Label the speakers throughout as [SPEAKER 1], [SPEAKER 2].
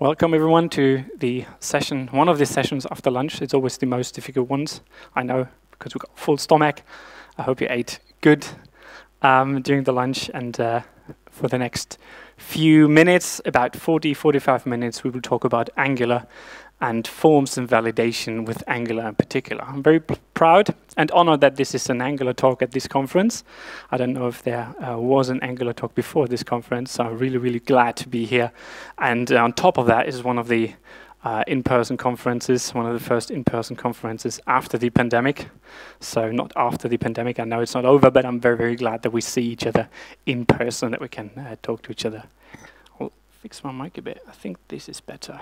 [SPEAKER 1] Welcome everyone to the session, one of the sessions after lunch. It's always the most difficult ones, I know, because we've got full stomach. I hope you ate good um, during the lunch and uh, for the next few minutes, about 40, 45 minutes, we will talk about Angular and forms and validation with Angular in particular. I'm very proud and honored that this is an Angular talk at this conference. I don't know if there uh, was an Angular talk before this conference, so I'm really, really glad to be here. And uh, on top of that is one of the uh, in-person conferences, one of the first in-person conferences after the pandemic. So not after the pandemic, I know it's not over, but I'm very, very glad that we see each other in person, that we can uh, talk to each other. I'll fix my mic a bit. I think this is better.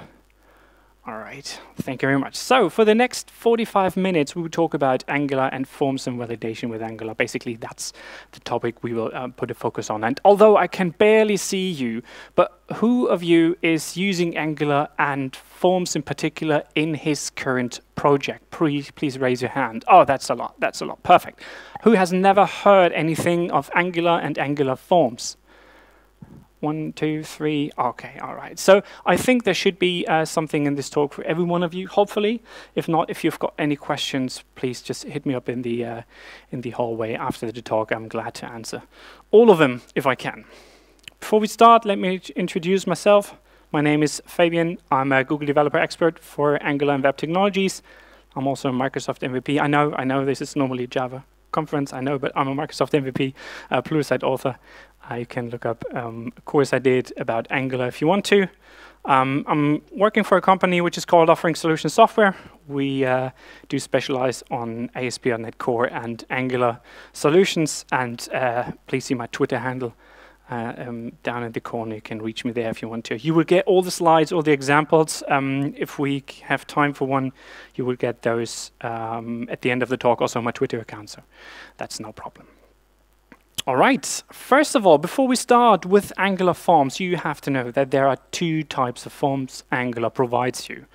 [SPEAKER 1] All right, thank you very much. So for the next 45 minutes, we will talk about Angular and forms and validation with Angular. Basically, that's the topic we will uh, put a focus on. And although I can barely see you, but who of you is using Angular and forms in particular in his current project? Please, please raise your hand. Oh, that's a lot, that's a lot, perfect. Who has never heard anything of Angular and Angular forms? One, two, three. Okay, all right. So I think there should be uh, something in this talk for every one of you, hopefully. If not, if you've got any questions, please just hit me up in the uh, in the hallway after the talk. I'm glad to answer all of them if I can. Before we start, let me introduce myself. My name is Fabian. I'm a Google Developer Expert for Angular and Web Technologies. I'm also a Microsoft MVP. I know, I know this is normally a Java conference, I know, but I'm a Microsoft MVP, a Pluralsight author, uh, you can look up um, a course I did about Angular if you want to. Um, I'm working for a company which is called Offering Solution Software. We uh, do specialize on ASP.NET Core and Angular solutions. And uh, please see my Twitter handle uh, um, down in the corner. You can reach me there if you want to. You will get all the slides, all the examples. Um, if we have time for one, you will get those um, at the end of the talk, also on my Twitter account. So that's no problem. All right, first of all, before we start with Angular forms, you have to know that there are two types of forms Angular provides you.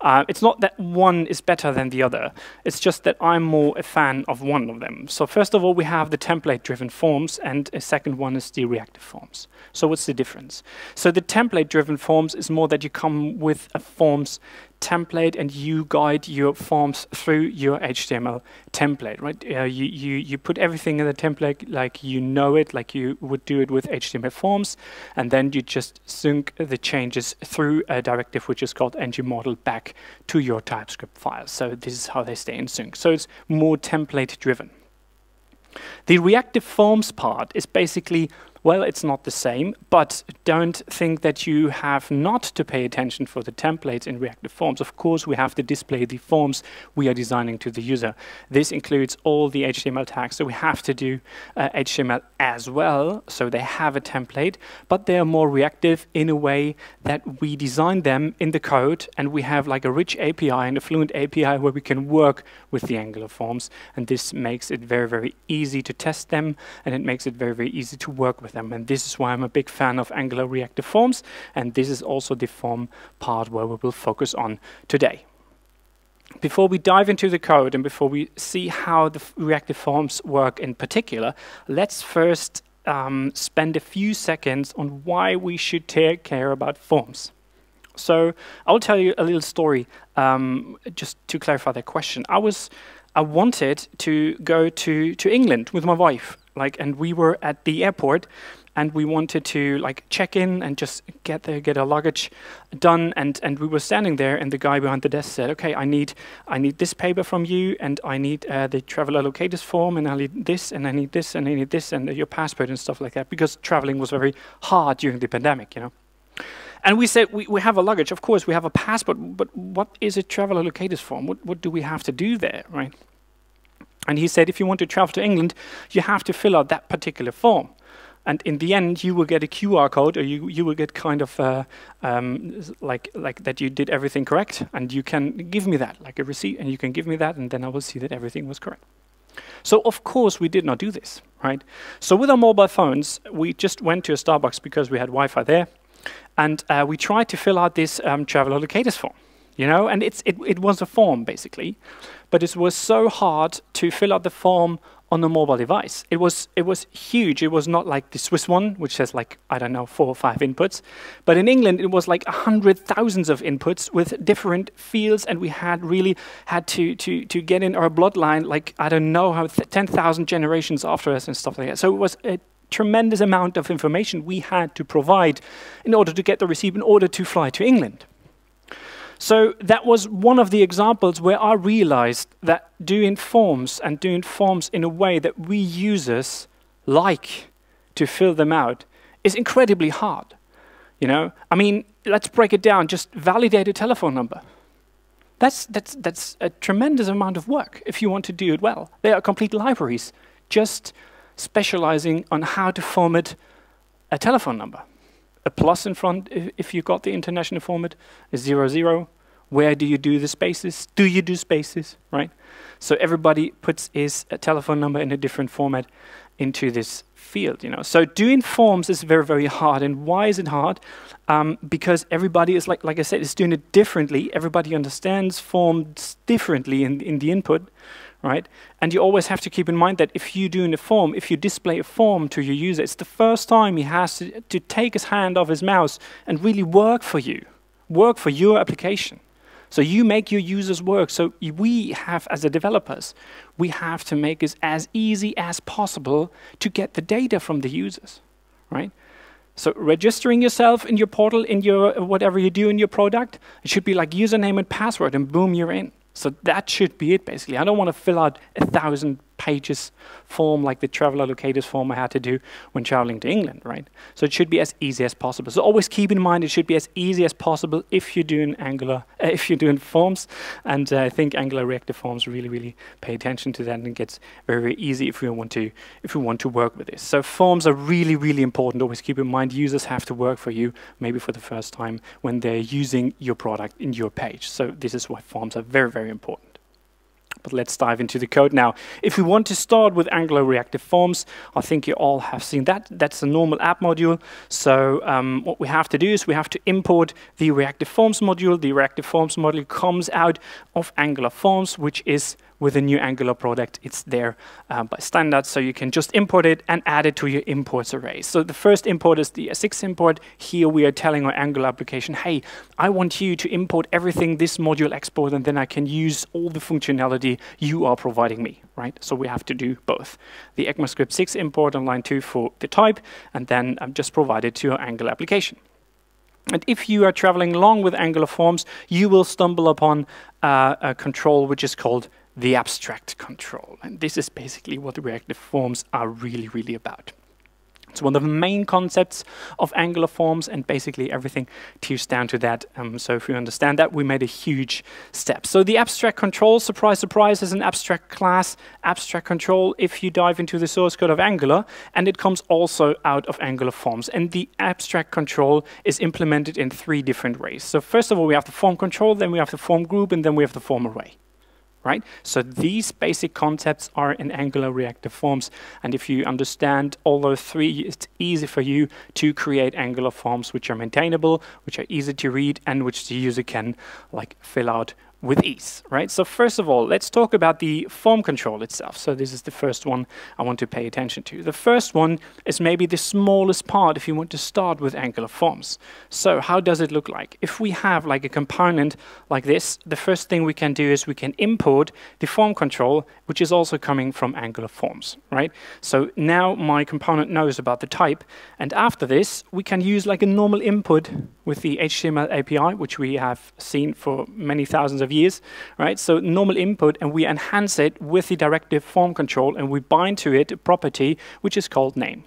[SPEAKER 1] Uh, it's not that one is better than the other. It's just that I'm more a fan of one of them. So first of all, we have the template-driven forms, and a second one is the reactive forms. So what's the difference? So the template-driven forms is more that you come with a forms template and you guide your forms through your HTML template, right? Uh, you, you, you put everything in the template like you know it, like you would do it with HTML forms, and then you just sync the changes through a directive which is called ngModel back to your TypeScript file. So this is how they stay in sync. So it's more template driven. The reactive forms part is basically well, it's not the same, but don't think that you have not to pay attention for the templates in reactive forms. Of course, we have to display the forms we are designing to the user. This includes all the HTML tags, so we have to do uh, HTML as well, so they have a template, but they are more reactive in a way that we design them in the code, and we have like a rich API and a fluent API where we can work with the Angular forms, and this makes it very, very easy to test them, and it makes it very, very easy to work with them. And this is why I'm a big fan of Angular reactive forms. And this is also the form part where we will focus on today. Before we dive into the code and before we see how the reactive forms work in particular, let's first um, spend a few seconds on why we should take care about forms. So I'll tell you a little story um, just to clarify that question. I was I wanted to go to, to England with my wife like and we were at the airport and we wanted to like check in and just get there, get our luggage done and and we were standing there and the guy behind the desk said okay i need i need this paper from you and i need uh, the traveler locators form and i need this and i need this and i need this and your passport and stuff like that because traveling was very hard during the pandemic you know. And we said we, we have a luggage of course we have a passport but what is a traveler locators form? What, what do we have to do there? Right and he said, if you want to travel to England, you have to fill out that particular form. And in the end, you will get a QR code, or you, you will get kind of uh, um, like like that you did everything correct, and you can give me that, like a receipt, and you can give me that, and then I will see that everything was correct. So of course we did not do this, right? So with our mobile phones, we just went to a Starbucks because we had Wi-Fi there, and uh, we tried to fill out this um, traveler locators form, you know, and it's it, it was a form basically, but it was so hard to fill out the form on a mobile device. It was it was huge. It was not like the Swiss one, which has like I don't know four or five inputs, but in England it was like a hundred thousands of inputs with different fields, and we had really had to to to get in our bloodline like I don't know how ten thousand generations after us and stuff like that. So it was a tremendous amount of information we had to provide in order to get the receipt in order to fly to England. So that was one of the examples where I realized that doing forms and doing forms in a way that we users like to fill them out is incredibly hard. You know, I mean, let's break it down. Just validate a telephone number. That's, that's, that's a tremendous amount of work if you want to do it well. There are complete libraries just specializing on how to format a telephone number a plus in front if, you got the international format, a zero zero. Where do you do the spaces? Do you do spaces, right? So everybody puts his uh, telephone number in a different format into this field, you know. So doing forms is very, very hard. And why is it hard? Um, because everybody is, like, like I said, is doing it differently. Everybody understands forms differently in, in the input, right? And you always have to keep in mind that if you do in a form, if you display a form to your user, it's the first time he has to, to take his hand off his mouse and really work for you, work for your application. So you make your users work. So we have, as the developers, we have to make it as easy as possible to get the data from the users, right? So registering yourself in your portal, in your whatever you do in your product, it should be like username and password, and boom, you're in. So that should be it, basically. I don't want to fill out a thousand pages form like the travel allocators form I had to do when traveling to England, right? So it should be as easy as possible. So always keep in mind it should be as easy as possible if you're doing Angular, uh, if you're doing forms. And uh, I think Angular reactive forms really, really pay attention to that, and it gets very, very easy if we want to if we want to work with this. So forms are really, really important. Always keep in mind users have to work for you, maybe for the first time when they're using your product in your page. So this is why forms are very, very important. But let's dive into the code now. If we want to start with Angular Reactive Forms, I think you all have seen that. That's a normal app module. So um, what we have to do is we have to import the Reactive Forms module. The Reactive Forms module comes out of Angular Forms, which is with a new Angular product, it's there uh, by standard, so you can just import it and add it to your imports array. So the first import is the ES6 import. Here we are telling our Angular application, hey, I want you to import everything this module export, and then I can use all the functionality you are providing me, right? So we have to do both. The ECMAScript 6 import on line 2 for the type, and then um, just provide it to your Angular application. And if you are traveling along with Angular Forms, you will stumble upon uh, a control which is called the abstract control. And this is basically what the reactive forms are really, really about. It's one of the main concepts of Angular forms, and basically everything tears down to that. Um, so if you understand that, we made a huge step. So the abstract control, surprise, surprise, is an abstract class, abstract control if you dive into the source code of Angular, and it comes also out of Angular forms. And the abstract control is implemented in three different ways. So first of all, we have the form control, then we have the form group, and then we have the form array right? So these basic concepts are in Angular reactive forms. And if you understand all those three, it's easy for you to create Angular forms which are maintainable, which are easy to read, and which the user can like fill out with ease, right? So first of all, let's talk about the form control itself. So this is the first one I want to pay attention to. The first one is maybe the smallest part if you want to start with Angular forms. So how does it look like? If we have like a component like this, the first thing we can do is we can import the form control, which is also coming from Angular forms, right? So now my component knows about the type, and after this, we can use like a normal input with the HTML API, which we have seen for many thousands of years, right? So normal input, and we enhance it with the directive form control, and we bind to it a property which is called name,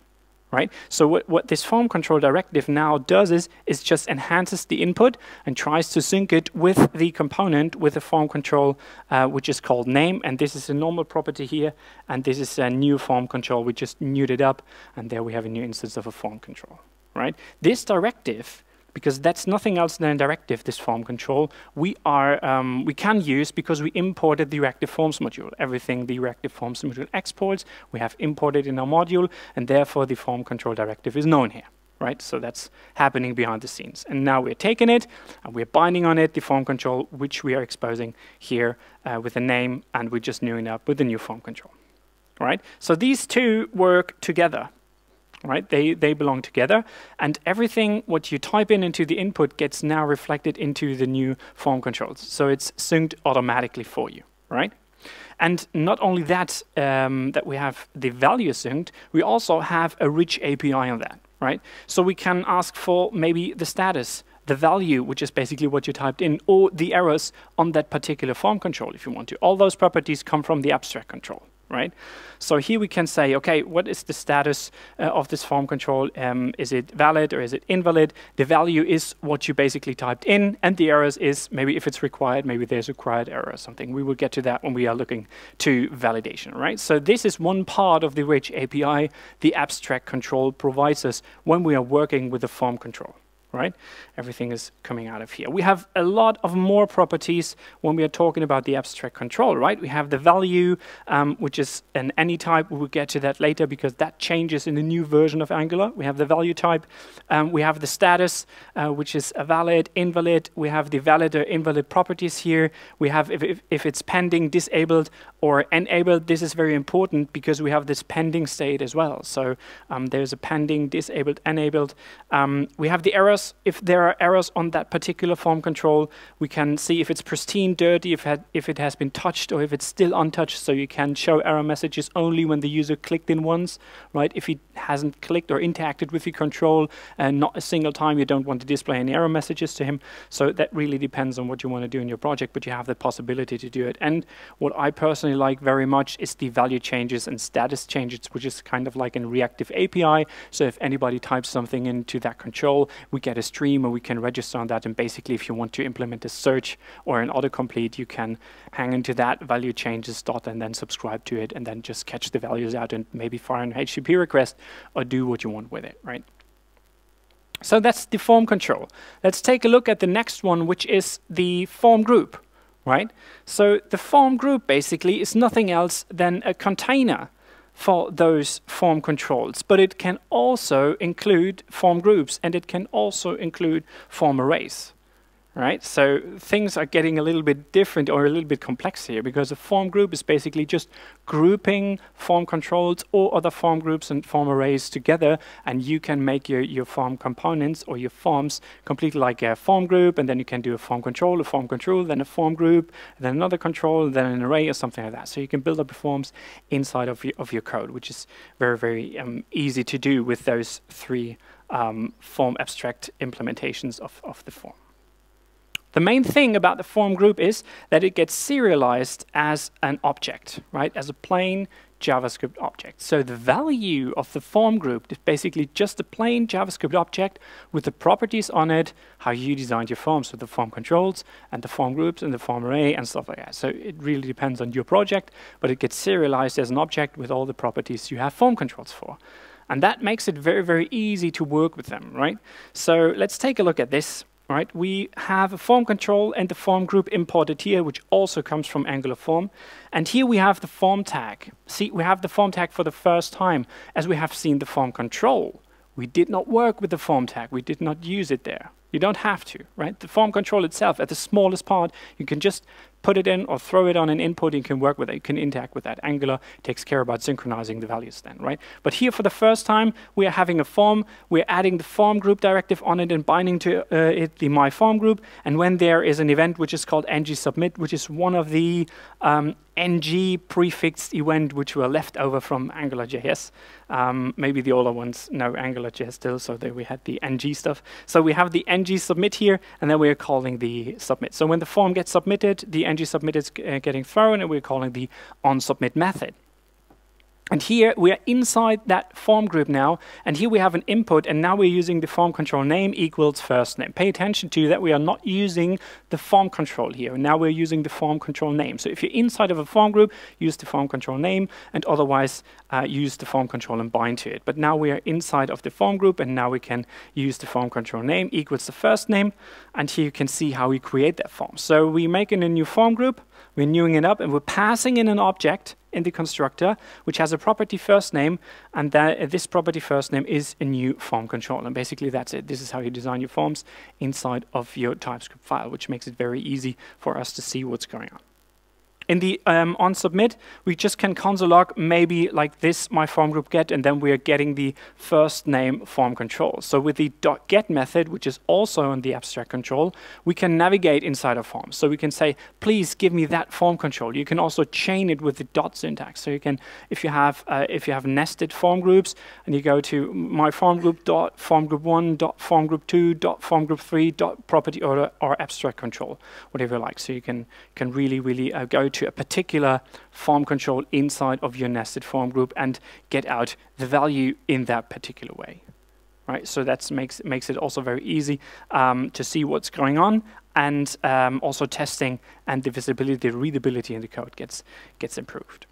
[SPEAKER 1] right? So what, what this form control directive now does is, is just enhances the input and tries to sync it with the component with the form control, uh, which is called name, and this is a normal property here, and this is a new form control. We just newed it up, and there we have a new instance of a form control, right? This directive because that's nothing else than a directive, this form control, we, are, um, we can use because we imported the reactive forms module. Everything the reactive forms module exports, we have imported in our module, and therefore the form control directive is known here. Right, so that's happening behind the scenes. And now we're taking it, and we're binding on it, the form control, which we are exposing here uh, with a name, and we're just newing up with the new form control. right? So these two work together, right? They, they belong together, and everything what you type in into the input gets now reflected into the new form controls. So it's synced automatically for you, right? And not only that, um, that we have the value synced, we also have a rich API on that, right? So we can ask for maybe the status, the value, which is basically what you typed in, or the errors on that particular form control if you want to. All those properties come from the abstract control right? So here we can say, okay, what is the status uh, of this form control? Um, is it valid or is it invalid? The value is what you basically typed in, and the errors is maybe if it's required, maybe there's a required error or something. We will get to that when we are looking to validation, right? So this is one part of the rich API the abstract control provides us when we are working with the form control right? Everything is coming out of here. We have a lot of more properties when we are talking about the abstract control, right? We have the value, um, which is an any type. We will get to that later because that changes in the new version of Angular. We have the value type. Um, we have the status, uh, which is a valid, invalid. We have the valid or invalid properties here. We have if, if, if it's pending, disabled, or enabled. This is very important because we have this pending state as well. So um, there's a pending, disabled, enabled. Um, we have the errors errors, if there are errors on that particular form control, we can see if it's pristine, dirty, if, had, if it has been touched or if it's still untouched. So you can show error messages only when the user clicked in once, right? If he hasn't clicked or interacted with the control and not a single time, you don't want to display any error messages to him. So that really depends on what you want to do in your project, but you have the possibility to do it. And what I personally like very much is the value changes and status changes, which is kind of like a reactive API. So if anybody types something into that control, we get a stream and we can register on that. And basically, if you want to implement a search or an autocomplete, you can hang into that value changes dot and then subscribe to it and then just catch the values out and maybe fire an HTTP request or do what you want with it, right? So that's the form control. Let's take a look at the next one, which is the form group, right? So the form group basically is nothing else than a container for those form controls, but it can also include form groups and it can also include form arrays right? So things are getting a little bit different or a little bit complex here because a form group is basically just grouping form controls or other form groups and form arrays together and you can make your, your form components or your forms completely like a form group and then you can do a form control, a form control, then a form group, then another control, then an array or something like that. So you can build up forms inside of your, of your code, which is very, very um, easy to do with those three um, form abstract implementations of, of the form. The main thing about the form group is that it gets serialized as an object, right? As a plain JavaScript object. So the value of the form group is basically just a plain JavaScript object with the properties on it, how you designed your forms, so the form controls and the form groups and the form array and stuff like that. So it really depends on your project, but it gets serialized as an object with all the properties you have form controls for. And that makes it very, very easy to work with them, right? So let's take a look at this right? We have a form control and the form group imported here, which also comes from Angular Form. And here we have the form tag. See, we have the form tag for the first time, as we have seen the form control. We did not work with the form tag. We did not use it there. You don't have to, right? The form control itself, at the smallest part, you can just put it in or throw it on an input, you can work with it, you can interact with that. Angular takes care about synchronizing the values then, right? But here for the first time, we are having a form, we're adding the form group directive on it and binding to uh, it the my form group, and when there is an event which is called ng submit, which is one of the um, ng prefixed event which were left over from AngularJS. Um, maybe the older ones know AngularJS still, so there we had the ng stuff. So we have the ng submit here, and then we are calling the submit. So when the form gets submitted, the ng submit is uh, getting thrown, and we're calling the onSubmit method. And here we are inside that form group now, and here we have an input, and now we're using the form control name equals first name. Pay attention to that we are not using the form control here. Now we're using the form control name. So if you're inside of a form group, use the form control name, and otherwise uh, use the form control and bind to it. But now we are inside of the form group, and now we can use the form control name equals the first name, and here you can see how we create that form. So we're making a new form group, we're newing it up, and we're passing in an object, in the constructor, which has a property first name, and that, uh, this property first name is a new form control. And basically that's it. This is how you design your forms inside of your TypeScript file, which makes it very easy for us to see what's going on. In the um, on submit, we just can console log maybe like this my form group get, and then we are getting the first name form control. So with the .get method, which is also in the abstract control, we can navigate inside a form. So we can say, please give me that form control. You can also chain it with the dot syntax. So you can, if you have uh, if you have nested form groups, and you go to my form group dot form group one dot form group two dot form group three dot property order or abstract control, whatever you like. So you can can really really uh, go to a particular form control inside of your nested form group and get out the value in that particular way. Right, so that makes makes it also very easy um, to see what's going on, and um, also testing and the visibility, the readability in the code gets gets improved.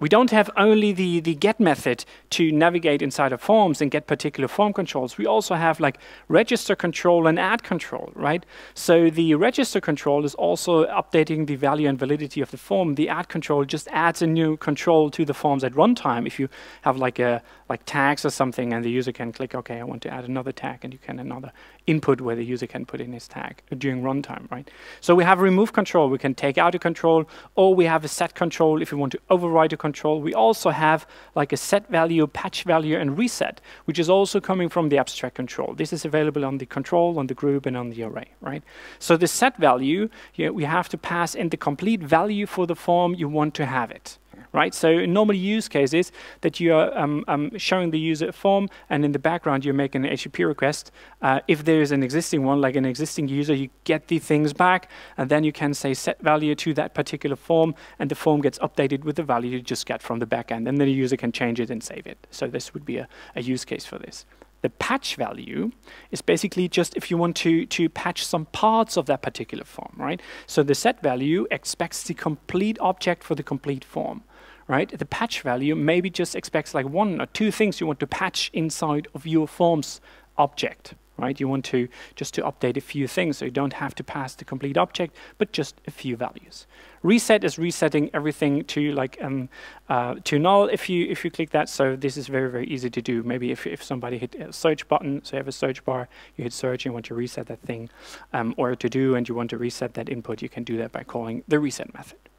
[SPEAKER 1] We don't have only the, the get method to navigate inside of forms and get particular form controls. We also have like register control and add control, right? So the register control is also updating the value and validity of the form. The add control just adds a new control to the forms at runtime. If you have like a like tags or something and the user can click, okay, I want to add another tag and you can another input where the user can put in his tag during runtime, right? So we have remove control. We can take out a control or we have a set control if we want to override a control we also have like a set value, patch value, and reset, which is also coming from the abstract control. This is available on the control, on the group, and on the array, right? So the set value, you we have to pass in the complete value for the form you want to have it right? So normal use case is that you are um, um, showing the user a form, and in the background you're making an HTTP request. Uh, if there is an existing one, like an existing user, you get the things back, and then you can say set value to that particular form, and the form gets updated with the value you just get from the backend, and then the user can change it and save it. So this would be a, a use case for this. The patch value is basically just if you want to, to patch some parts of that particular form, right? So the set value expects the complete object for the complete form right? The patch value maybe just expects like one or two things you want to patch inside of your forms object, right? You want to just to update a few things so you don't have to pass the complete object, but just a few values. Reset is resetting everything to like um, uh, to null if you if you click that. So this is very very easy to do. Maybe if if somebody hit a search button, so you have a search bar, you hit search and you want to reset that thing, um, or to do and you want to reset that input, you can do that by calling the reset method.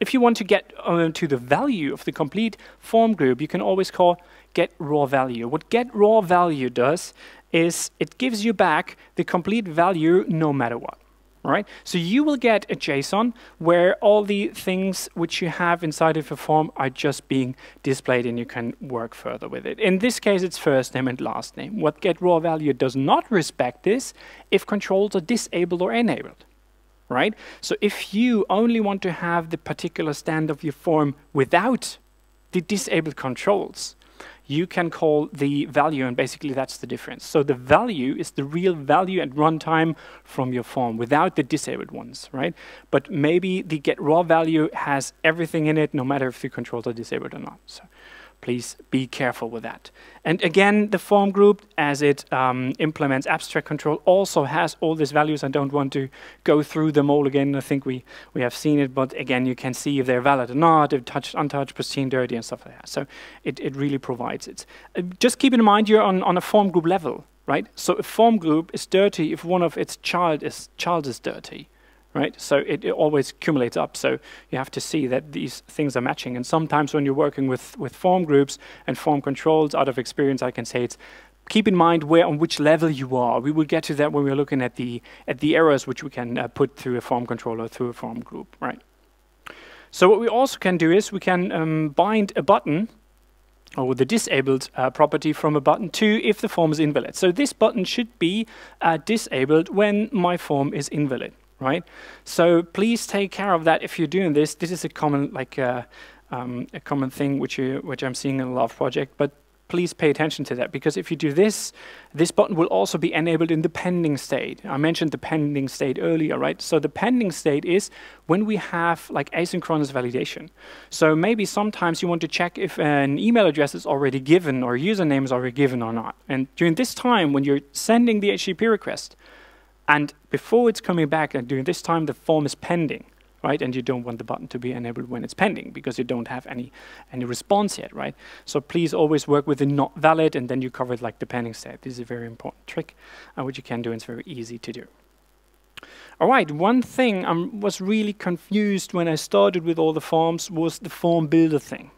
[SPEAKER 1] If you want to get uh, to the value of the complete form group, you can always call get raw value. What get raw value does is it gives you back the complete value no matter what. Right? So you will get a JSON where all the things which you have inside of a form are just being displayed and you can work further with it. In this case, it's first name and last name. What get raw value does not respect this if controls are disabled or enabled right? So if you only want to have the particular stand of your form without the disabled controls, you can call the value, and basically that's the difference. So the value is the real value at runtime from your form without the disabled ones, right? But maybe the get raw value has everything in it, no matter if the controls are disabled or not. So please be careful with that. And again, the form group, as it um, implements abstract control, also has all these values. I don't want to go through them all again. I think we, we have seen it, but again, you can see if they're valid or not, if touched, untouched, pristine, dirty, and stuff like that. So it, it really provides it. Uh, just keep in mind you're on, on a form group level, right? So a form group is dirty if one of its child is, child is dirty right? So it, it, always accumulates up. So you have to see that these things are matching. And sometimes when you're working with, with form groups and form controls, out of experience, I can say it's keep in mind where on which level you are. We will get to that when we're looking at the at the errors which we can uh, put through a form controller through a form group, right? So what we also can do is we can um, bind a button or the disabled uh, property from a button to if the form is invalid. So this button should be uh, disabled when my form is invalid right? So please take care of that if you're doing this. This is a common like uh, um, a common thing which you which I'm seeing in a lot of projects, but please pay attention to that because if you do this, this button will also be enabled in the pending state. I mentioned the pending state earlier, right? So the pending state is when we have like asynchronous validation. So maybe sometimes you want to check if an email address is already given or username is already given or not. And during this time, when you're sending the HTTP request, and before it's coming back, and during this time, the form is pending, right? And you don't want the button to be enabled when it's pending because you don't have any, any response yet, right? So please always work with the not valid, and then you cover it like the pending state. This is a very important trick, uh, which you can do, and it's very easy to do. All right, one thing I was really confused when I started with all the forms was the form builder thing.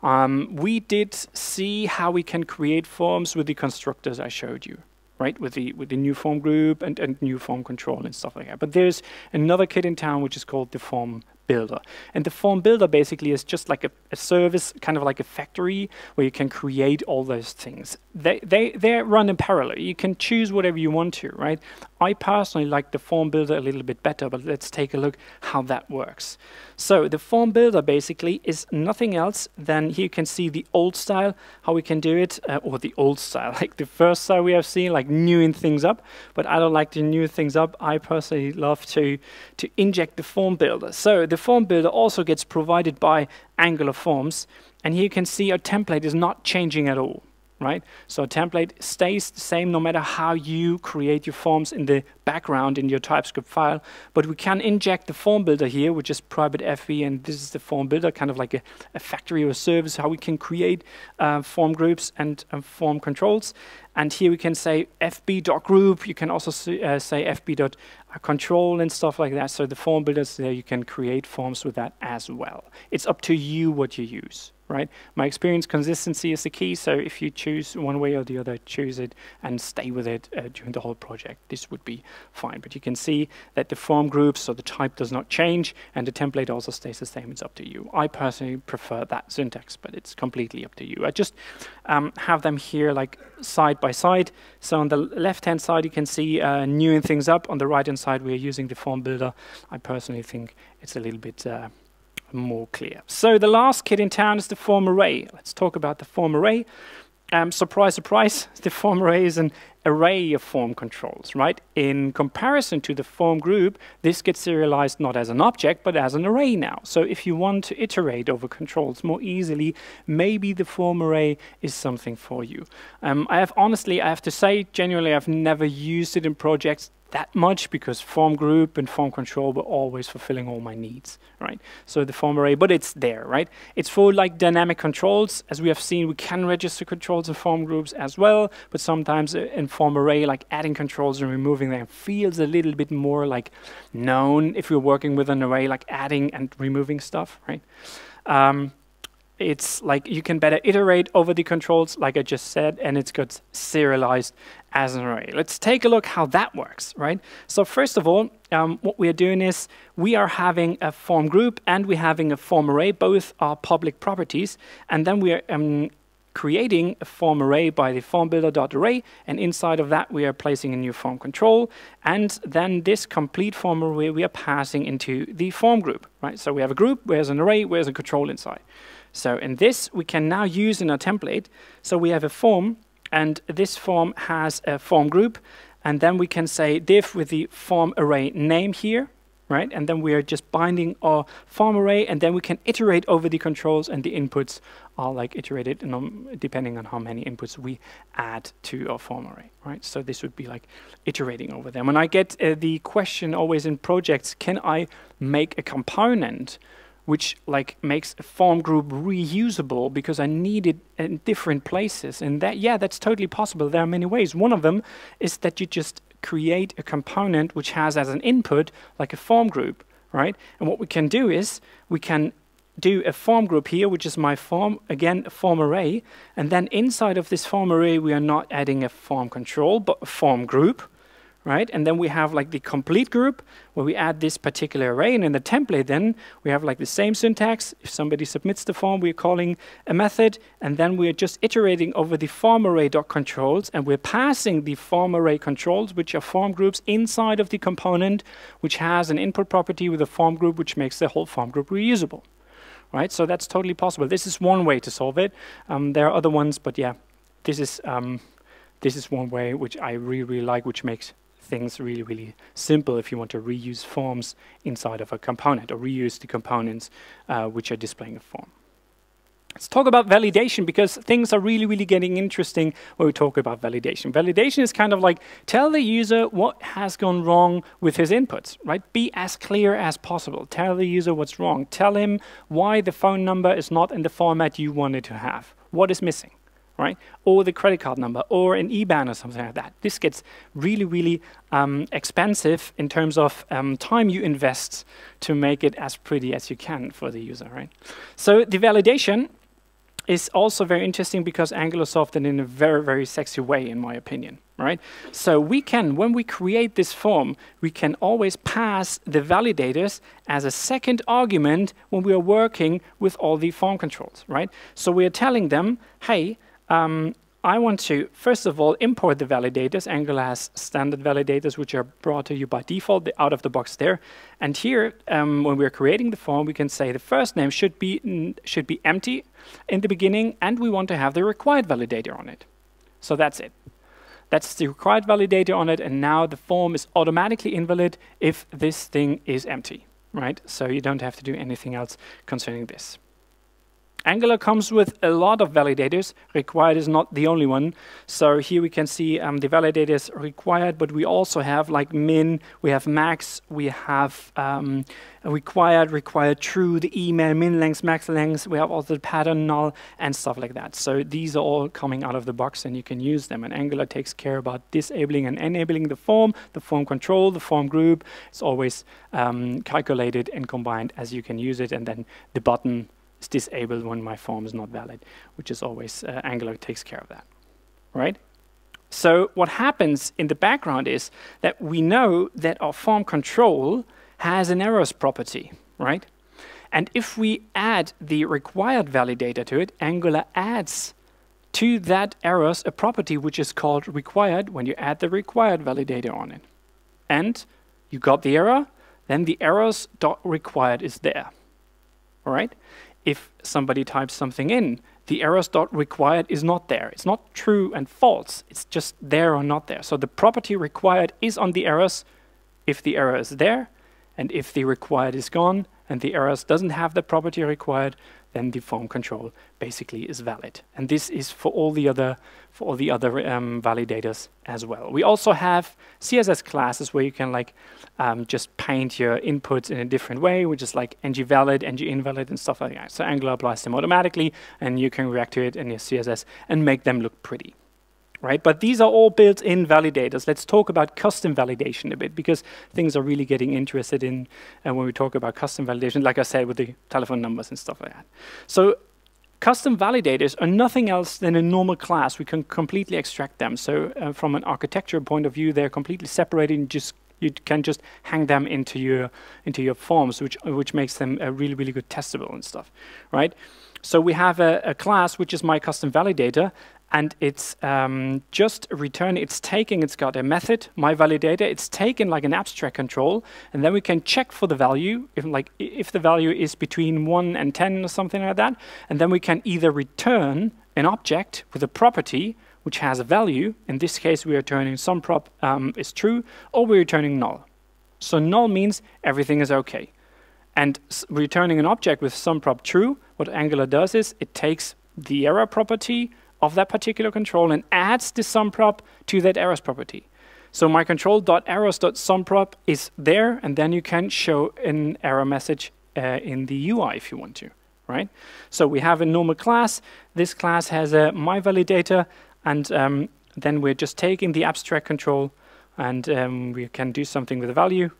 [SPEAKER 1] Um, we did see how we can create forms with the constructors I showed you right, with the with the new form group and, and new form control and stuff like that. But there's another kit in town which is called the form builder. And the form builder basically is just like a, a, service, kind of like a factory where you can create all those things. They, they, they run in parallel. You can choose whatever you want to, right? I personally like the form builder a little bit better, but let's take a look how that works. So the form builder basically is nothing else than here you can see the old style, how we can do it, uh, or the old style, like the first style we have seen, like newing things up. But I don't like to new things up. I personally love to, to inject the form builder. So the form builder also gets provided by Angular Forms. And here you can see our template is not changing at all right? So a template stays the same no matter how you create your forms in the background in your TypeScript file, but we can inject the form builder here, which is private fb, and this is the form builder, kind of like a, a factory or service, how we can create uh, form groups and form controls. And here we can say fb.group, you can also uh, say fb.control and stuff like that. So the form builders there, you can create forms with that as well. It's up to you what you use right? My experience consistency is the key, so if you choose one way or the other, choose it and stay with it uh, during the whole project. This would be fine, but you can see that the form groups, so the type does not change, and the template also stays the same, it's up to you. I personally prefer that syntax, but it's completely up to you. I just um, have them here like side by side, so on the left-hand side you can see uh, newing things up, on the right-hand side we are using the form builder. I personally think it's a little bit uh, more clear. So the last kit in town is the form array. Let's talk about the form array. Um, surprise, surprise, the form array is an array of form controls, right? In comparison to the form group, this gets serialized not as an object, but as an array now. So if you want to iterate over controls more easily, maybe the form array is something for you. Um, I have honestly, I have to say, genuinely, I've never used it in projects that much because form group and form control were always fulfilling all my needs, right? So the form array, but it's there, right? It's for like dynamic controls. As we have seen, we can register controls in form groups as well, but sometimes uh, in form array, like adding controls and removing them feels a little bit more like known if you're working with an array, like adding and removing stuff, right? Um, it's like you can better iterate over the controls, like I just said, and it's got serialized as an array. Let's take a look how that works, right? So first of all, um, what we are doing is we are having a form group and we're having a form array. Both are public properties, and then we are um, creating a form array by the form builder.array, and inside of that we are placing a new form control, and then this complete form array we are passing into the form group, right? So we have a group, where's an array, where's a control inside. So in this, we can now use in our template. So we have a form, and this form has a form group, and then we can say div with the form array name here, right? And then we are just binding our form array, and then we can iterate over the controls, and the inputs are like iterated depending on how many inputs we add to our form array, right? So this would be like iterating over them. When I get uh, the question always in projects, can I make a component which like makes a form group reusable because I need it in different places. And that, yeah, that's totally possible. There are many ways. One of them is that you just create a component which has as an input like a form group, right? And what we can do is we can do a form group here, which is my form, again, a form array. And then inside of this form array, we are not adding a form control, but a form group right? And then we have like the complete group where we add this particular array. And in the template, then we have like the same syntax. If somebody submits the form, we're calling a method, and then we're just iterating over the form array controls, and we're passing the form array controls, which are form groups inside of the component, which has an input property with a form group, which makes the whole form group reusable. Right, so that's totally possible. This is one way to solve it. Um, there are other ones, but yeah, this is um, this is one way which I really really like, which makes things really, really simple if you want to reuse forms inside of a component or reuse the components uh, which are displaying a form. Let's talk about validation because things are really, really getting interesting when we talk about validation. Validation is kind of like tell the user what has gone wrong with his inputs, right? Be as clear as possible. Tell the user what's wrong. Tell him why the phone number is not in the format you wanted to have. What is missing? Right? Or the credit card number, or an IBAN or something like that. This gets really, really um, expensive in terms of um, time you invest to make it as pretty as you can for the user, right? So the validation is also very interesting because Angular solved in a very, very sexy way, in my opinion, right? So we can, when we create this form, we can always pass the validators as a second argument when we are working with all the form controls, right? So we are telling them, hey, um, I want to, first of all, import the validators. Angular has standard validators, which are brought to you by default, out of the box there. And here, um, when we're creating the form, we can say the first name should be, should be empty in the beginning, and we want to have the required validator on it. So that's it. That's the required validator on it, and now the form is automatically invalid if this thing is empty, right? So you don't have to do anything else concerning this. Angular comes with a lot of validators. Required is not the only one. So here we can see um, the validators required, but we also have like min, we have max, we have um, required, required true, the email, min length, max length, we have also the pattern null and stuff like that. So these are all coming out of the box and you can use them. And Angular takes care about disabling and enabling the form, the form control, the form group. It's always um, calculated and combined as you can use it. And then the button is disabled when my form is not valid, which is always uh, Angular takes care of that, right? So what happens in the background is that we know that our form control has an errors property, right? And if we add the required validator to it, Angular adds to that errors a property which is called required when you add the required validator on it. And you got the error, then the errors dot required is there. All right? If somebody types something in, the errors dot required is not there. It's not true and false. It's just there or not there. So the property required is on the errors if the error is there, and if the required is gone and the errors doesn't have the property required, then the form control basically is valid. And this is for all the other for all the other um, validators as well. We also have CSS classes where you can like um, just paint your inputs in a different way, which is like ng valid, ng invalid, and stuff like that. So Angular applies them automatically, and you can react to it in your CSS and make them look pretty right? But these are all built-in validators. Let's talk about custom validation a bit because things are really getting interested in uh, when we talk about custom validation, like I said, with the telephone numbers and stuff like that. So custom validators are nothing else than a normal class. We can completely extract them. So uh, from an architecture point of view, they're completely separated and just you can just hang them into your into your forms, which which makes them uh, really really good testable and stuff, right? So we have a, a, class which is my custom validator, and it's um, just returning, it's taking, it's got a method, my validator, it's taken like an abstract control, and then we can check for the value, if like if the value is between 1 and 10 or something like that, and then we can either return an object with a property which has a value, in this case we are returning some prop um, is true, or we're returning null. So null means everything is okay. And returning an object with some prop true, what Angular does is it takes the error property, of that particular control and adds the sumprop to that errors property. So my control.errors.sumprop is there, and then you can show an error message uh, in the UI if you want to, right? So we have a normal class. This class has a my validator, and um, then we're just taking the abstract control, and um, we can do something with the value.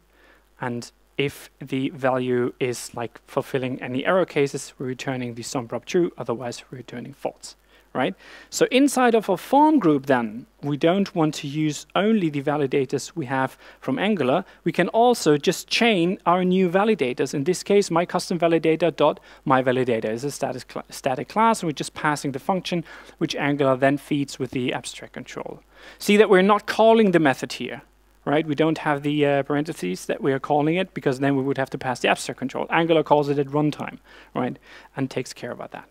[SPEAKER 1] And if the value is like fulfilling any error cases, we're returning the sumprop true. Otherwise, we're returning false right? So inside of a form group then, we don't want to use only the validators we have from Angular. We can also just chain our new validators. In this case, my custom validator dot my validator is a static, cl static class, and we're just passing the function, which Angular then feeds with the abstract control. See that we're not calling the method here, right? We don't have the uh, parentheses that we are calling it, because then we would have to pass the abstract control. Angular calls it at runtime, right? And takes care about that.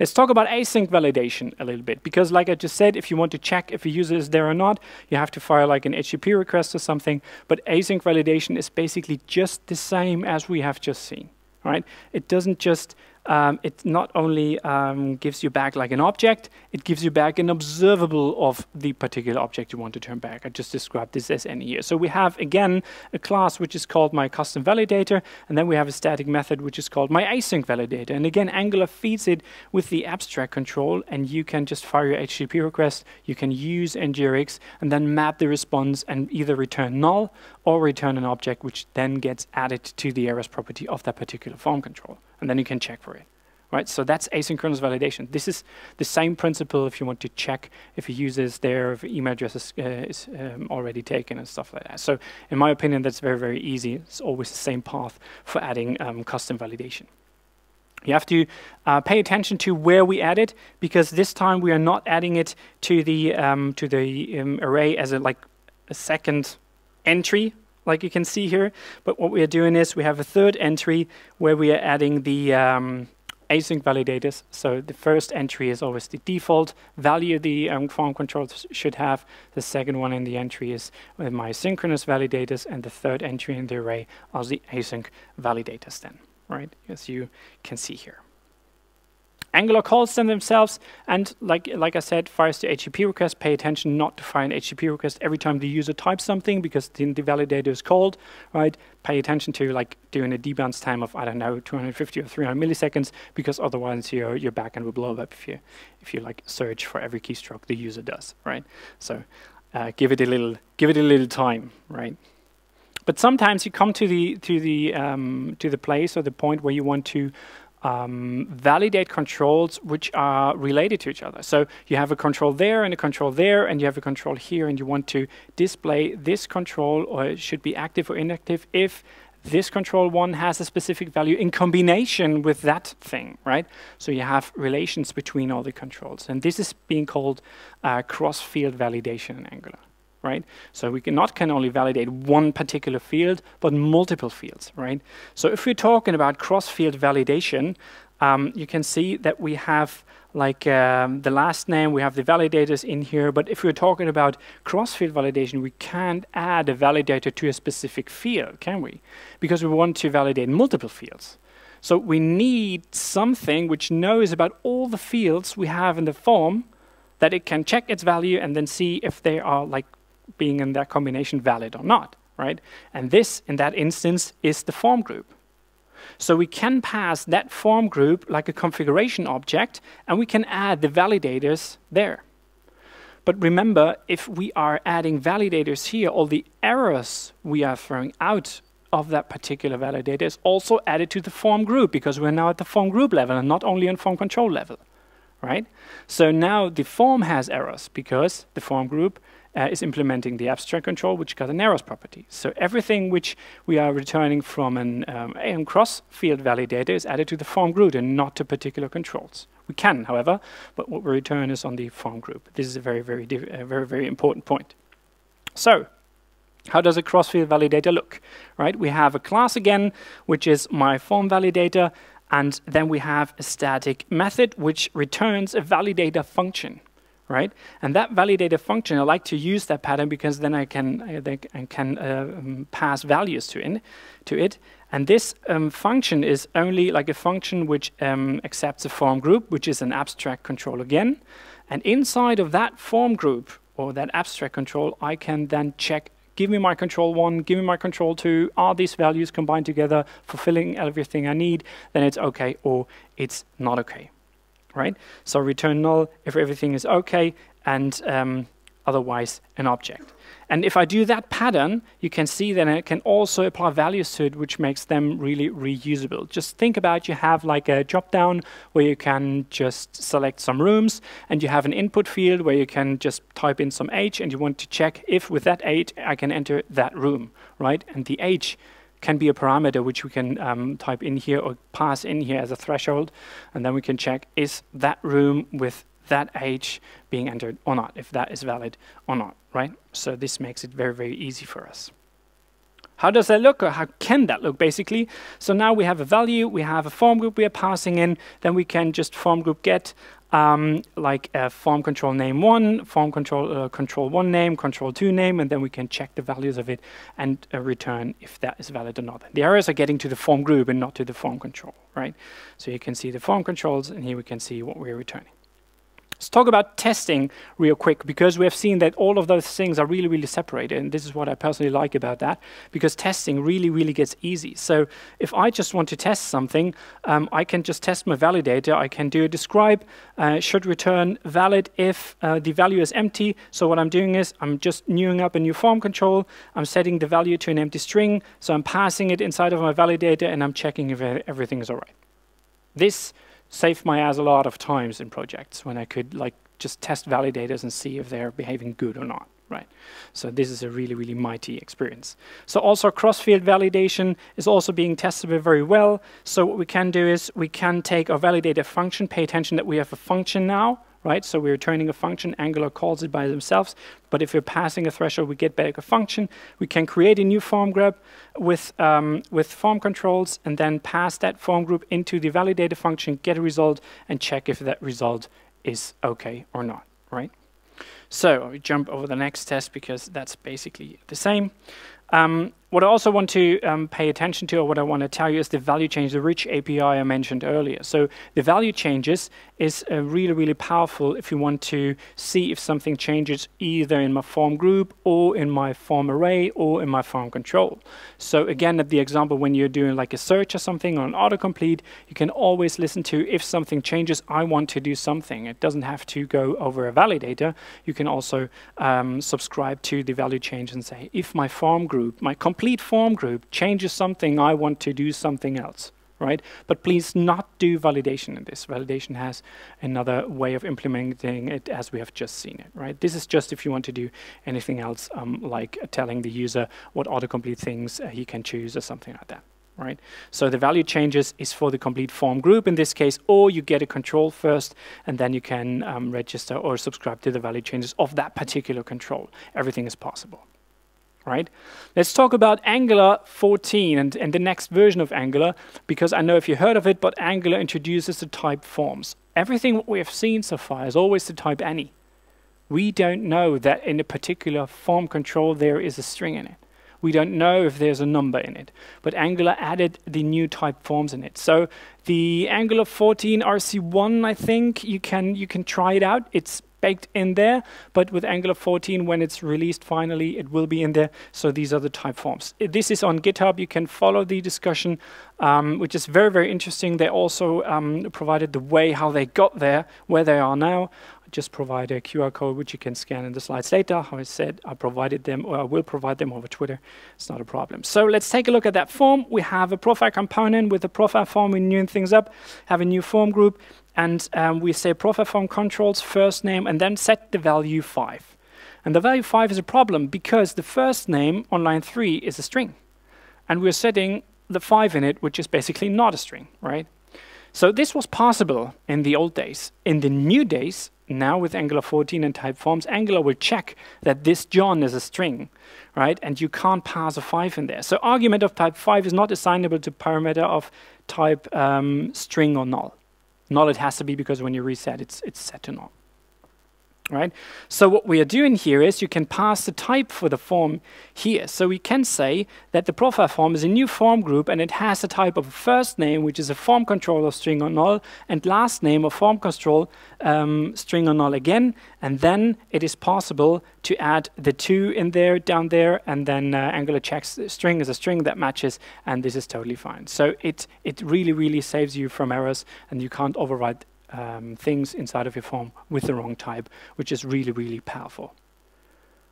[SPEAKER 1] Let's talk about async validation a little bit, because like I just said, if you want to check if a user is there or not, you have to fire like an HTTP request or something, but async validation is basically just the same as we have just seen, right? It doesn't just um, it not only um, gives you back like an object, it gives you back an observable of the particular object you want to turn back. I just described this as any here. So we have, again, a class which is called my custom validator, and then we have a static method which is called my async validator. And again, Angular feeds it with the abstract control, and you can just fire your HTTP request, you can use NGRX, and then map the response and either return null or return an object which then gets added to the errors property of that particular form control and then you can check for it. Right, so that's asynchronous validation. This is the same principle if you want to check if a user is there, if email address is, uh, is um, already taken and stuff like that. So in my opinion, that's very, very easy. It's always the same path for adding um, custom validation. You have to uh, pay attention to where we add it because this time we are not adding it to the um, to the um, array as a like a second entry like you can see here. But what we are doing is we have a third entry where we are adding the um, async validators. So the first entry is always the default value the um, form controls should have. The second one in the entry is with my synchronous validators, and the third entry in the array are the async validators then, right? As you can see here. Angular calls them themselves, and like like I said, fires the HTTP request. Pay attention not to fire an HTTP request every time the user types something because then the validator is called, right? Pay attention to like doing a debounce time of I don't know 250 or 300 milliseconds because otherwise your your backend will blow up if you if you like search for every keystroke the user does, right? So uh, give it a little give it a little time, right? But sometimes you come to the to the um, to the place or the point where you want to um, validate controls which are related to each other. So you have a control there and a control there, and you have a control here, and you want to display this control, or it should be active or inactive if this control one has a specific value in combination with that thing, right? So you have relations between all the controls. And this is being called uh, cross-field validation in Angular right? So we can not can only validate one particular field, but multiple fields, right? So if we're talking about cross-field validation, um, you can see that we have like um, the last name, we have the validators in here, but if we're talking about cross-field validation, we can't add a validator to a specific field, can we? Because we want to validate multiple fields. So we need something which knows about all the fields we have in the form that it can check its value and then see if they are like being in that combination valid or not, right? And this, in that instance, is the form group. So we can pass that form group like a configuration object, and we can add the validators there. But remember, if we are adding validators here, all the errors we are throwing out of that particular validator is also added to the form group because we're now at the form group level and not only on form control level, right? So now the form has errors because the form group uh, is implementing the abstract control, which got an errors property. So everything which we are returning from an um, AM cross field validator is added to the form group and not to particular controls. We can, however, but what we return is on the form group. This is a very, very, very, very important point. So, how does a cross-field validator look? Right, we have a class again, which is my form validator, and then we have a static method which returns a validator function right? And that validator function, I like to use that pattern because then I can I, I can uh, um, pass values to in to it. And this um, function is only like a function which um, accepts a form group, which is an abstract control again. And inside of that form group or that abstract control, I can then check give me my control one, give me my control two, are these values combined together, fulfilling everything I need, then it's okay or it's not okay right? So return null if everything is okay and um, otherwise an object. And if I do that pattern, you can see that I can also apply values to it, which makes them really reusable. Just think about you have like a drop down where you can just select some rooms, and you have an input field where you can just type in some age, and you want to check if with that age I can enter that room, right? And the age can be a parameter which we can um, type in here or pass in here as a threshold. And then we can check is that room with that age being entered or not, if that is valid or not, right? So this makes it very, very easy for us. How does that look or how can that look basically? So now we have a value, we have a form group we are passing in, then we can just form group get um, like a form control name one, form control uh, control one name, control two name, and then we can check the values of it and uh, return if that is valid or not. The errors are getting to the form group and not to the form control, right? So you can see the form controls, and here we can see what we're returning. Let's talk about testing real quick because we have seen that all of those things are really, really separated. And this is what I personally like about that because testing really, really gets easy. So if I just want to test something, um, I can just test my validator. I can do a describe, uh, should return valid if uh, the value is empty. So what I'm doing is I'm just newing up a new form control. I'm setting the value to an empty string. So I'm passing it inside of my validator and I'm checking if everything is all right. This saved my ass a lot of times in projects when I could like just test validators and see if they're behaving good or not, right? So this is a really, really mighty experience. So also cross-field validation is also being tested very well. So what we can do is we can take our validator function, pay attention that we have a function now, right? So we're returning a function, Angular calls it by themselves, but if we're passing a threshold, we get back a function. We can create a new form group with, um, with form controls and then pass that form group into the validator function, get a result, and check if that result is okay or not, right? So we jump over the next test because that's basically the same. Um, what I also want to um, pay attention to, or what I want to tell you, is the value change, the rich API I mentioned earlier. So the value changes is uh, really, really powerful if you want to see if something changes either in my form group or in my form array or in my form control. So again, at the example, when you're doing like a search or something or an autocomplete, you can always listen to if something changes, I want to do something. It doesn't have to go over a validator. You can also um, subscribe to the value change and say, if my form group, my complete form group changes something, I want to do something else, right? But please not do validation in this. Validation has another way of implementing it as we have just seen it, right? This is just if you want to do anything else, um, like telling the user what autocomplete things uh, he can choose or something like that. Right. So the value changes is for the complete form group in this case, or you get a control first, and then you can um, register or subscribe to the value changes of that particular control. Everything is possible right? Let's talk about Angular 14 and, and the next version of Angular, because I know if you heard of it, but Angular introduces the type forms. Everything what we have seen so far is always the type any. We don't know that in a particular form control there is a string in it. We don't know if there's a number in it, but Angular added the new type forms in it. So the Angular 14 RC1, I think you can you can try it out. It's baked in there, but with Angular 14, when it's released finally, it will be in there. So these are the type forms. This is on GitHub. You can follow the discussion, um, which is very, very interesting. They also um, provided the way how they got there, where they are now I just provide a QR code which you can scan in the slides later. How I said, I provided them, or I will provide them over Twitter. It's not a problem. So let's take a look at that form. We have a profile component with a profile form. We're new things up, have a new form group, and um, we say profile form controls, first name, and then set the value 5. And the value 5 is a problem because the first name on line 3 is a string. And we're setting the 5 in it, which is basically not a string, right? So this was possible in the old days. In the new days, now with Angular 14 and type forms, Angular will check that this John is a string, right? And you can't pass a 5 in there. So argument of type 5 is not assignable to parameter of type um, string or null. Null it has to be because when you reset, it's, it's set to null right? So what we are doing here is you can pass the type for the form here. So we can say that the profile form is a new form group and it has a type of first name, which is a form controller string or null, and last name of form control um, string or null again. And then it is possible to add the two in there, down there, and then uh, Angular checks string is a string that matches, and this is totally fine. So it, it really, really saves you from errors, and you can't override um, things inside of your form with the wrong type, which is really, really powerful.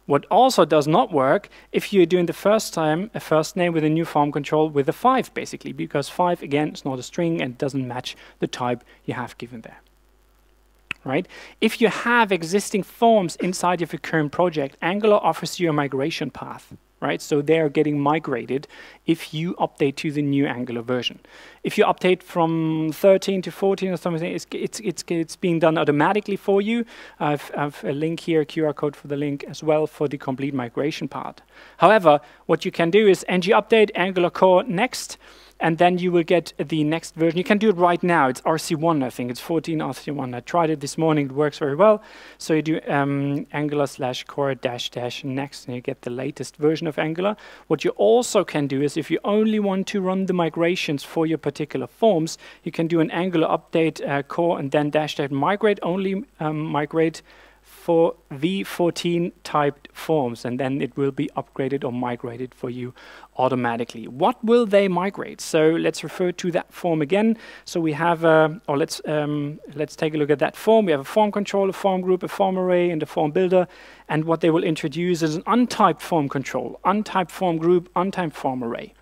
[SPEAKER 1] What also does not work if you're doing the first time a first name with a new form control with a 5, basically, because 5, again, is not a string and doesn't match the type you have given there. Right? If you have existing forms inside of your current project, Angular offers you a migration path. Right? So they are getting migrated if you update to the new Angular version. If you update from 13 to 14 or something, it's, it's, it's, it's being done automatically for you. I've, I've a link here, a QR code for the link as well for the complete migration part. However, what you can do is ng update Angular core next, and then you will get the next version. You can do it right now. It's RC1, I think. It's 14 RC1. I tried it this morning. It works very well. So you do um, Angular slash core dash dash next, and you get the latest version of Angular. What you also can do is if you only want to run the migrations for your particular forms, you can do an Angular update uh, core and then dash dash migrate, only um, migrate for V14 typed forms, and then it will be upgraded or migrated for you automatically. What will they migrate? So let's refer to that form again. So we have, uh, or let's um, let's take a look at that form. We have a form control, a form group, a form array, and a form builder. And what they will introduce is an untyped form control, untyped form group, untyped form array.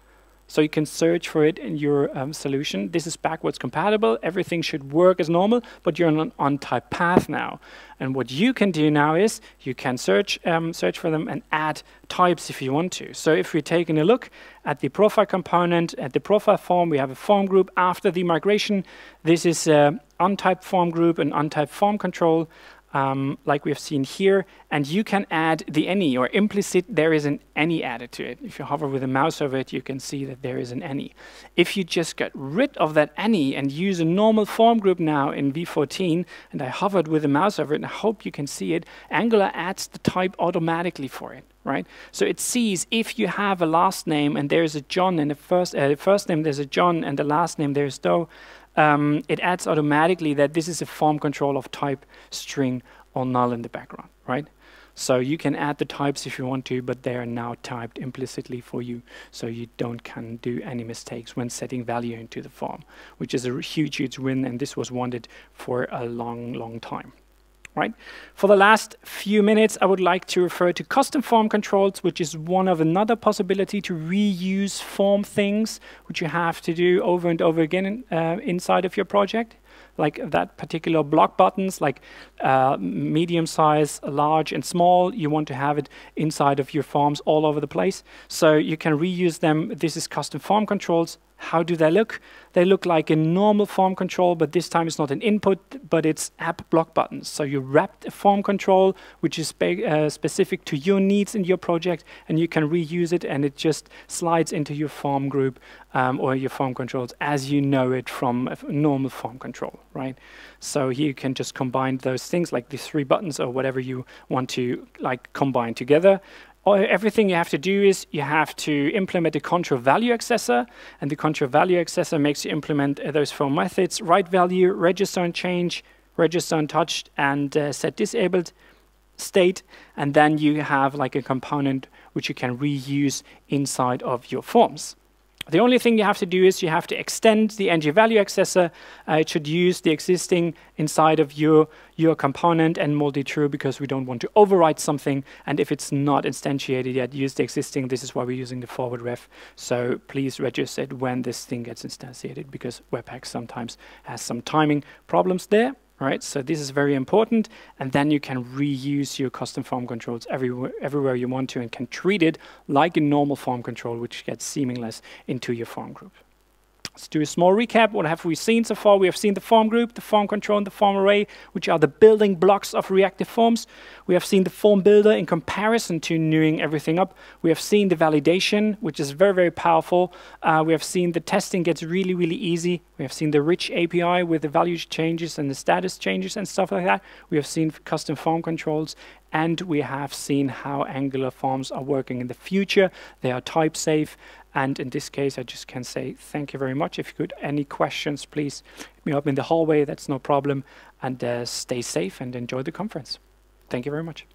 [SPEAKER 1] So you can search for it in your um, solution. This is backwards compatible. Everything should work as normal, but you're on an untyped path now. And what you can do now is you can search um, search for them and add types if you want to. So if we're taking a look at the profile component, at the profile form, we have a form group after the migration. This is an untyped form group, an untyped form control um, like we've seen here, and you can add the any or implicit there is an any added to it. If you hover with the mouse over it, you can see that there is an any. If you just get rid of that any and use a normal form group now in V14, and I hovered with the mouse over it, and I hope you can see it, Angular adds the type automatically for it. Right, so it sees if you have a last name and there's a John and the first uh, first name there's a John and the last name there's Doe, um, it adds automatically that this is a form control of type string or null in the background, right? So you can add the types if you want to, but they are now typed implicitly for you, so you don't can do any mistakes when setting value into the form, which is a huge, huge win, and this was wanted for a long, long time right? For the last few minutes, I would like to refer to custom form controls, which is one of another possibility to reuse form things, which you have to do over and over again uh, inside of your project like that particular block buttons, like uh, medium size, large, and small. You want to have it inside of your forms all over the place. So you can reuse them. This is custom form controls. How do they look? They look like a normal form control, but this time it's not an input, but it's app block buttons. So you wrap a form control, which is uh, specific to your needs in your project, and you can reuse it, and it just slides into your form group um, or your form controls as you know it from a normal form control, right? So you can just combine those things, like these three buttons or whatever you want to like combine together everything you have to do is you have to implement a control value accessor, and the control value accessor makes you implement uh, those four methods, write value, register on change, register on touched, and uh, set disabled state, and then you have like a component which you can reuse inside of your forms. The only thing you have to do is you have to extend the ng value accessor. Uh, it should use the existing inside of your, your component and multi-true because we don't want to overwrite something. And if it's not instantiated yet, use the existing. This is why we're using the forward ref. So please register it when this thing gets instantiated because Webpack sometimes has some timing problems there right? So this is very important, and then you can reuse your custom form controls everywhere, everywhere you want to and can treat it like a normal form control, which gets seamless into your form group. Let's do a small recap. What have we seen so far? We have seen the form group, the form control, and the form array, which are the building blocks of reactive forms. We have seen the form builder in comparison to newing everything up. We have seen the validation, which is very, very powerful. Uh, we have seen the testing gets really, really easy. We have seen the rich API with the value changes and the status changes and stuff like that. We have seen custom form controls and we have seen how Angular forms are working in the future. They are type safe and in this case, I just can say thank you very much. If you could, any questions, please hit me up in the hallway. That's no problem. And uh, stay safe and enjoy the conference. Thank you very much.